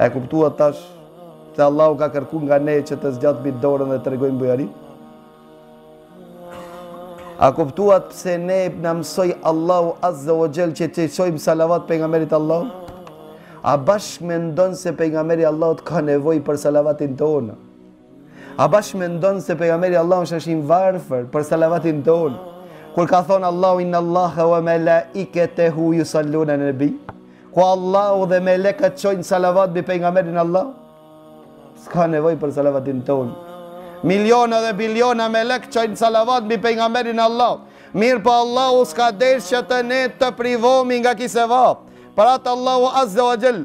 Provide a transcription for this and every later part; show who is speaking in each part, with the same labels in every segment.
Speaker 1: E kuptuat tash pse Allahu ka kërku nga ne që të zgjatmi dorën dhe tregojmë bujari? A kuptuat pse ne na mësoj Allahu azze ue xhel që të çojmë salavat pejgamberit Allahut? A bash mendon se pejgamberi Allahut ka nevojë për salavatin tonë? A bash mendon se pejgamberi Allahut është i varfër për salavatin tonë? Kur ka thon Allahu inna Allaha wa malaikatahu yusalluna ala nabi, ku Allahu dhe melekët çojnë salavat mbi pejgamberin Allah? S'ka nevojë për salavatin tonë. Miliona dhe biliona melek çojnë salavat mbi pejgamberin e Allahut. Mirëpo Allahu s'ka dashtë që ne të privomi nga ky sevap. Për atë Allahu azze ue xhel,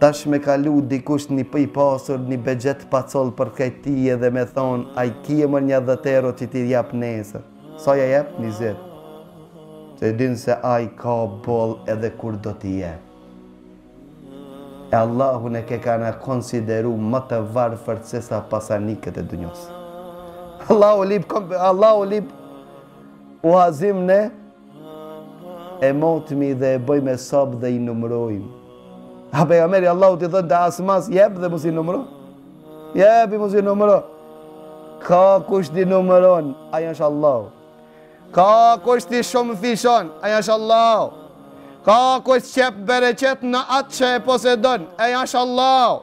Speaker 1: Tash me kalu dikush ni i pasur ni bexhet pacall përskaj tij edhe me thonë a i kije m'r nja dhjetë euro që t'i jap nesër sa ja jep njëzet se e din se a i ka boll edhe kur do t'i jep e Allahun ne ke ka e konsideru më të varfërt se sa pasanikët e dunjos Allahu lip, Allahu lip, huazim ne, e matmi dhe e bojmë hesap dhe i numrojmë. A pejgamberi Allahut i thonte Asmas jep dhe mos i numro? Jepi mos i numro. Ka kush t'i numëron, aj ash Allahu. Ka kush t'i shumëfishon, aj ash Allahu. Ka kush qet bereqet në atë që e posedon, aj ash Allahu.